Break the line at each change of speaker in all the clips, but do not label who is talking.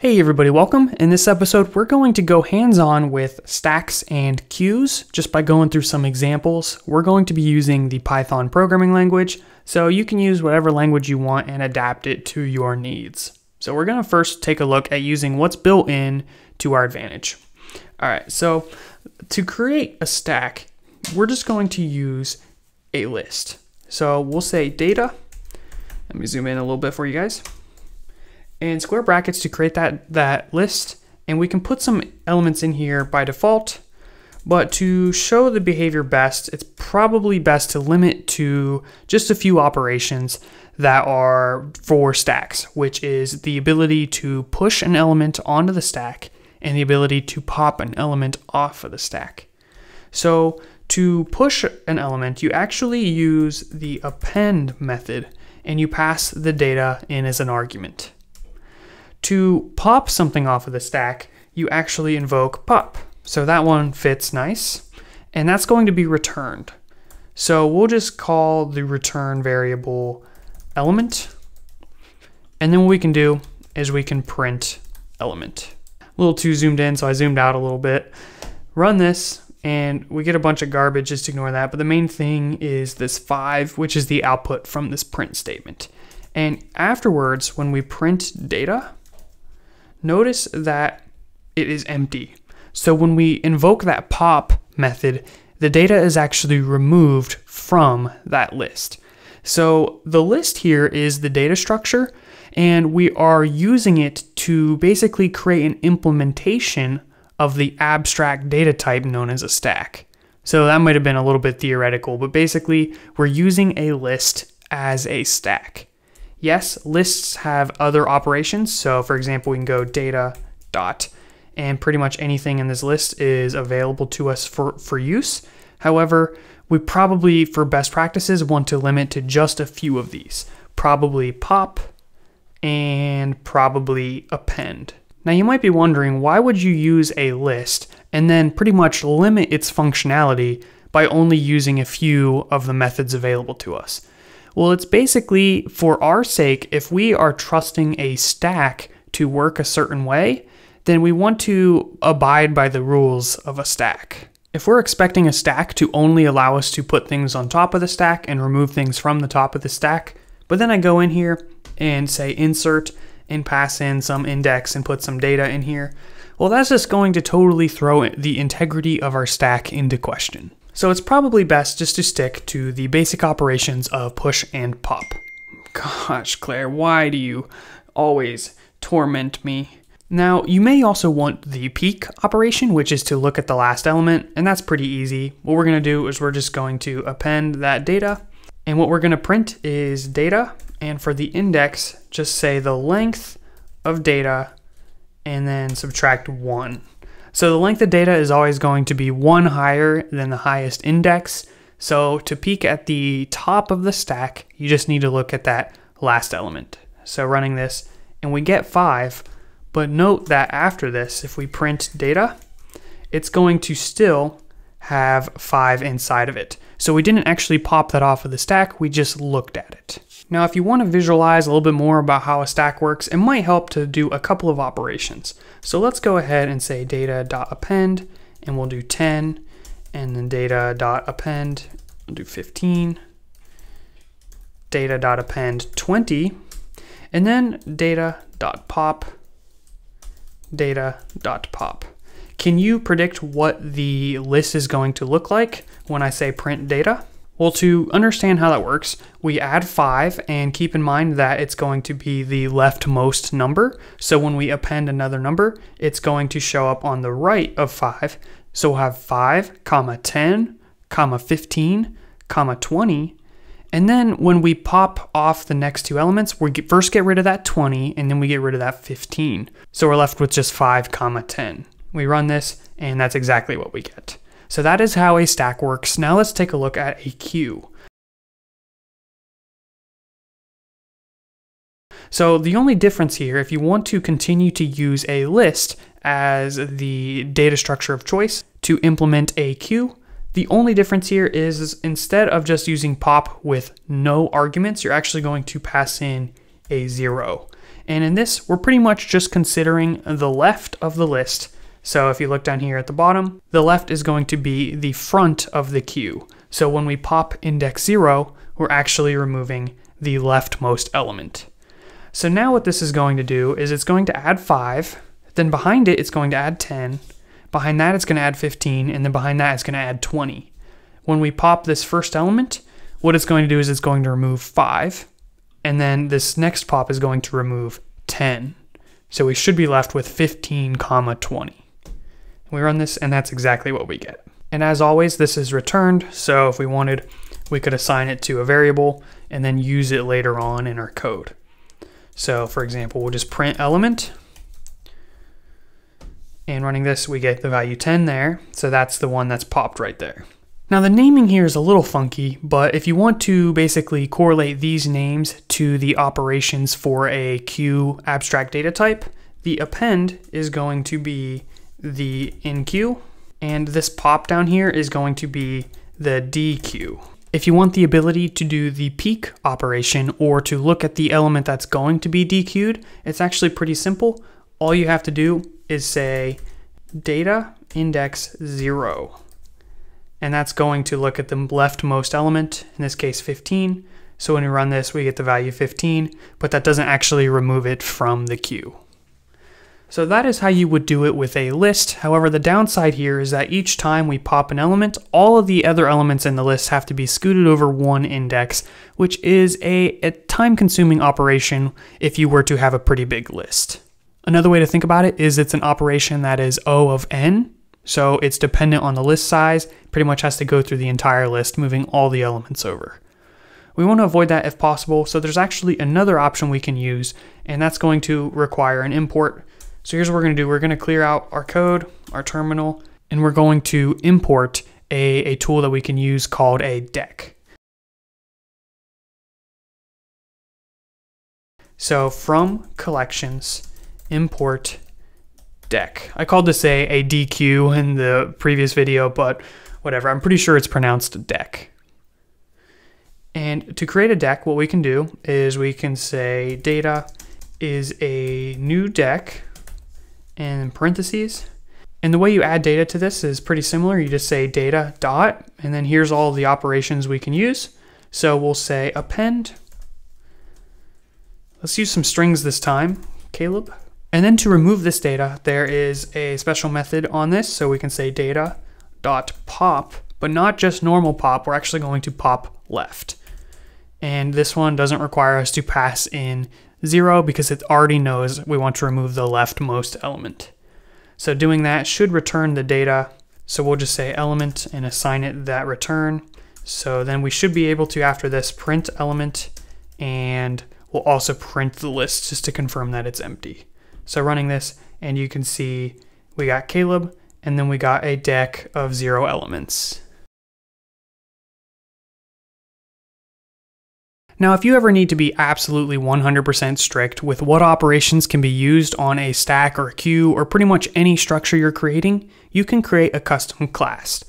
Hey everybody, welcome. In this episode, we're going to go hands-on with stacks and queues just by going through some examples. We're going to be using the Python programming language, so you can use whatever language you want and adapt it to your needs. So we're going to first take a look at using what's built in to our advantage. All right, so to create a stack, we're just going to use a list. So we'll say data. Let me zoom in a little bit for you guys and square brackets to create that, that list. And we can put some elements in here by default, but to show the behavior best, it's probably best to limit to just a few operations that are for stacks, which is the ability to push an element onto the stack and the ability to pop an element off of the stack. So to push an element, you actually use the append method and you pass the data in as an argument. To pop something off of the stack, you actually invoke pop. So that one fits nice, and that's going to be returned. So we'll just call the return variable element, and then what we can do is we can print element. A little too zoomed in, so I zoomed out a little bit. Run this, and we get a bunch of garbage, just ignore that. But the main thing is this 5, which is the output from this print statement. And afterwards, when we print data, notice that it is empty. So when we invoke that pop method, the data is actually removed from that list. So the list here is the data structure, and we are using it to basically create an implementation of the abstract data type known as a stack. So that might have been a little bit theoretical, but basically we're using a list as a stack. Yes, lists have other operations. So for example, we can go data dot and pretty much anything in this list is available to us for, for use. However, we probably, for best practices, want to limit to just a few of these. Probably pop and probably append. Now you might be wondering, why would you use a list and then pretty much limit its functionality by only using a few of the methods available to us? Well, it's basically for our sake, if we are trusting a stack to work a certain way, then we want to abide by the rules of a stack. If we're expecting a stack to only allow us to put things on top of the stack and remove things from the top of the stack, but then I go in here and say insert and pass in some index and put some data in here, well, that's just going to totally throw the integrity of our stack into question. So it's probably best just to stick to the basic operations of push and pop. Gosh, Claire, why do you always torment me? Now, you may also want the peek operation, which is to look at the last element, and that's pretty easy. What we're gonna do is we're just going to append that data, and what we're gonna print is data, and for the index, just say the length of data, and then subtract one. So the length of data is always going to be one higher than the highest index. So to peek at the top of the stack, you just need to look at that last element. So running this, and we get five, but note that after this, if we print data, it's going to still have five inside of it. So we didn't actually pop that off of the stack, we just looked at it. Now, if you want to visualize a little bit more about how a stack works, it might help to do a couple of operations. So let's go ahead and say data.append, and we'll do 10, and then data.append, we'll do 15, data.append 20, and then data.pop, data.pop. Can you predict what the list is going to look like when I say print data? Well, to understand how that works, we add 5 and keep in mind that it's going to be the leftmost number. So when we append another number, it's going to show up on the right of 5. So we'll have 5, comma 10, comma 15, comma 20. And then when we pop off the next two elements, we first get rid of that 20 and then we get rid of that 15. So we're left with just 5, comma 10. We run this and that's exactly what we get. So that is how a stack works. Now let's take a look at a queue. So the only difference here, if you want to continue to use a list as the data structure of choice to implement a queue, the only difference here is instead of just using pop with no arguments, you're actually going to pass in a zero. And in this, we're pretty much just considering the left of the list. So if you look down here at the bottom, the left is going to be the front of the queue. So when we pop index 0, we're actually removing the leftmost element. So now what this is going to do is it's going to add 5, then behind it it's going to add 10, behind that it's going to add 15, and then behind that it's going to add 20. When we pop this first element, what it's going to do is it's going to remove 5, and then this next pop is going to remove 10. So we should be left with 15 comma 20. We run this and that's exactly what we get. And as always, this is returned. So if we wanted, we could assign it to a variable and then use it later on in our code. So for example, we'll just print element and running this, we get the value 10 there. So that's the one that's popped right there. Now the naming here is a little funky, but if you want to basically correlate these names to the operations for a queue abstract data type, the append is going to be the enqueue, and this pop down here is going to be the dequeue. If you want the ability to do the peek operation or to look at the element that's going to be dequeued, it's actually pretty simple. All you have to do is say data index zero and that's going to look at the leftmost element, in this case 15. So when we run this, we get the value 15, but that doesn't actually remove it from the queue. So that is how you would do it with a list. However, the downside here is that each time we pop an element, all of the other elements in the list have to be scooted over one index, which is a, a time-consuming operation if you were to have a pretty big list. Another way to think about it is it's an operation that is O of n, so it's dependent on the list size, pretty much has to go through the entire list, moving all the elements over. We want to avoid that if possible, so there's actually another option we can use, and that's going to require an import. So here's what we're going to do. We're going to clear out our code, our terminal, and we're going to import a, a tool that we can use called a deque. So from collections, import deque. I called this a, a DQ in the previous video, but whatever. I'm pretty sure it's pronounced deck. And to create a deque, what we can do is we can say data is a new deque in parentheses. And the way you add data to this is pretty similar. You just say data dot, and then here's all the operations we can use. So we'll say append. Let's use some strings this time. Caleb. And then to remove this data, there is a special method on this. So we can say data dot pop, but not just normal pop. We're actually going to pop left. And this one doesn't require us to pass in zero because it already knows we want to remove the leftmost element. So doing that should return the data. So we'll just say element and assign it that return. So then we should be able to, after this, print element and we'll also print the list just to confirm that it's empty. So running this, and you can see we got Caleb, and then we got a deque of zero elements. Now, if you ever need to be absolutely 100% strict with what operations can be used on a stack or a queue or pretty much any structure you're creating, you can create a custom class.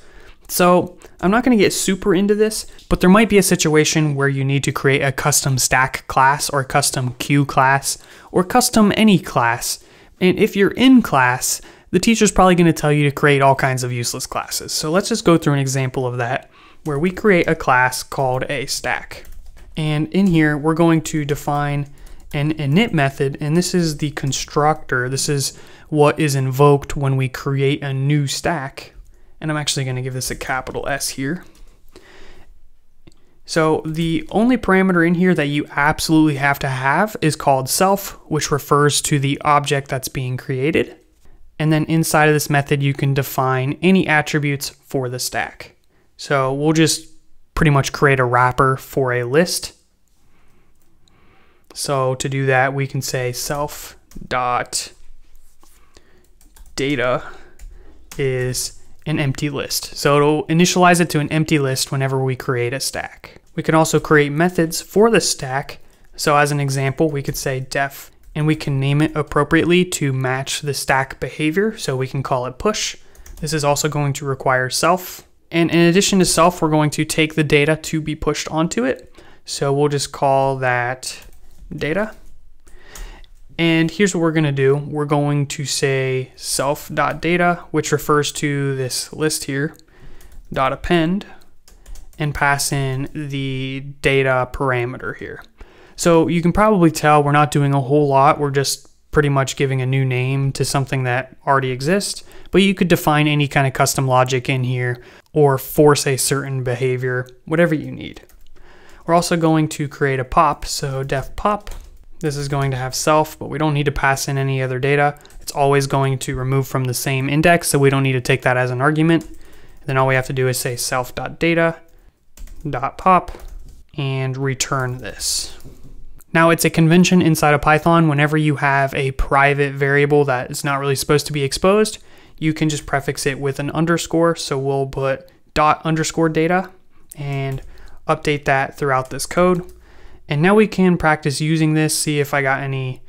So I'm not going to get super into this, but there might be a situation where you need to create a custom stack class or custom queue class or custom any class. And if you're in class, the teacher's probably going to tell you to create all kinds of useless classes. So let's just go through an example of that where we create a class called a stack. And in here, we're going to define an init method, and this is the constructor. This is what is invoked when we create a new stack and I'm actually going to give this a capital S here. So the only parameter in here that you absolutely have to have is called self, which refers to the object that's being created. And then inside of this method, you can define any attributes for the stack. So we'll just pretty much create a wrapper for a list. So to do that, we can say self dot data is an empty list. So it'll initialize it to an empty list whenever we create a stack. We can also create methods for the stack. So as an example, we could say def and we can name it appropriately to match the stack behavior. So we can call it push. This is also going to require self. And in addition to self, we're going to take the data to be pushed onto it. So we'll just call that data. And here's what we're going to do. We're going to say self.data, which refers to this list here, dot append, and pass in the data parameter here. So you can probably tell we're not doing a whole lot. We're just pretty much giving a new name to something that already exists. But you could define any kind of custom logic in here or force a certain behavior, whatever you need. We're also going to create a pop, so def pop. This is going to have self, but we don't need to pass in any other data. It's always going to remove from the same index, so we don't need to take that as an argument. And then all we have to do is say self.data.pop and return this. Now it's a convention inside of Python whenever you have a private variable that is not really supposed to be exposed, you can just prefix it with an underscore. So we'll put dot underscore data and update that throughout this code. And now we can practice using this, see if I got any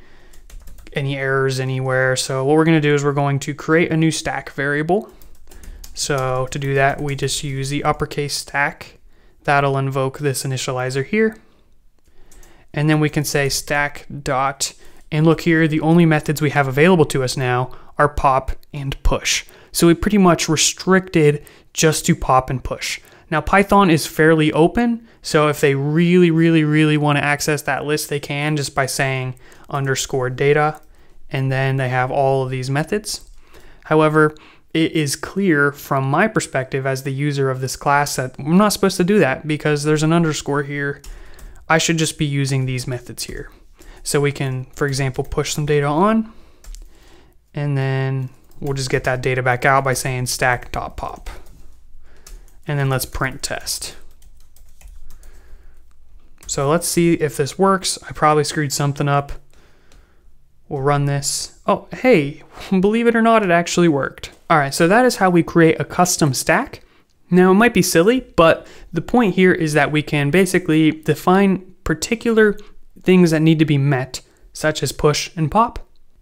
any errors anywhere. So what we're going to do is we're going to create a new stack variable. So to do that, we just use the uppercase stack. That'll invoke this initializer here. And then we can say stack dot, and look here, the only methods we have available to us now are pop and push. So we pretty much restricted just to pop and push. Now Python is fairly open, so if they really, really, really want to access that list, they can just by saying underscore data, and then they have all of these methods. However, it is clear from my perspective as the user of this class that I'm not supposed to do that because there's an underscore here. I should just be using these methods here. So we can, for example, push some data on, and then we'll just get that data back out by saying stack.pop. And then let's print test. So let's see if this works. I probably screwed something up. We'll run this. Oh, hey, believe it or not, it actually worked. All right, so that is how we create a custom stack. Now, it might be silly, but the point here is that we can basically define particular things that need to be met, such as push and pop,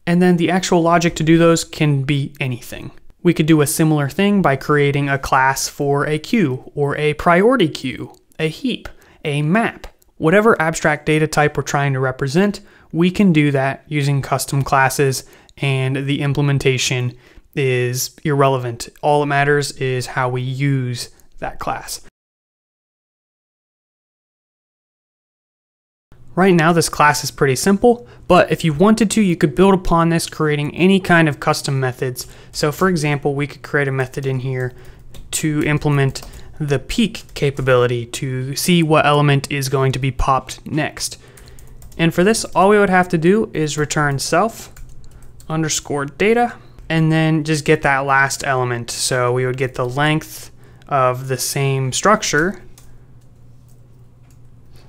and then the actual logic to do those can be anything. We could do a similar thing by creating a class for a queue, or a priority queue, a heap, a map, Whatever abstract data type we're trying to represent, we can do that using custom classes and the implementation is irrelevant. All that matters is how we use that class. Right now this class is pretty simple, but if you wanted to, you could build upon this creating any kind of custom methods. So for example, we could create a method in here to implement the peek capability to see what element is going to be popped next. And for this, all we would have to do is return self underscore data and then just get that last element. So we would get the length of the same structure,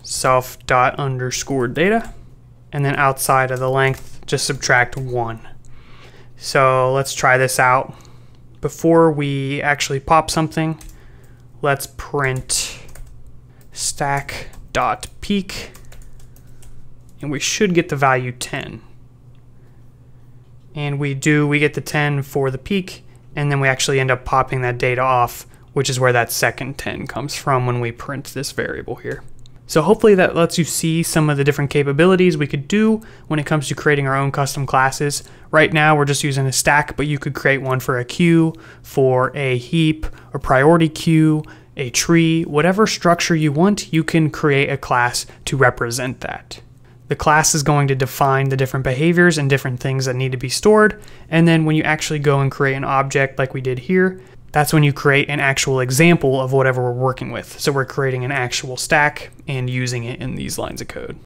self dot underscore data, and then outside of the length, just subtract one. So let's try this out. Before we actually pop something, let's print stack dot peek, and we should get the value 10 and we do we get the 10 for the peek, and then we actually end up popping that data off which is where that second 10 comes from when we print this variable here so hopefully that lets you see some of the different capabilities we could do when it comes to creating our own custom classes. Right now we're just using a stack, but you could create one for a queue, for a heap, a priority queue, a tree, whatever structure you want, you can create a class to represent that. The class is going to define the different behaviors and different things that need to be stored. And then when you actually go and create an object like we did here, that's when you create an actual example of whatever we're working with. So we're creating an actual stack and using it in these lines of code.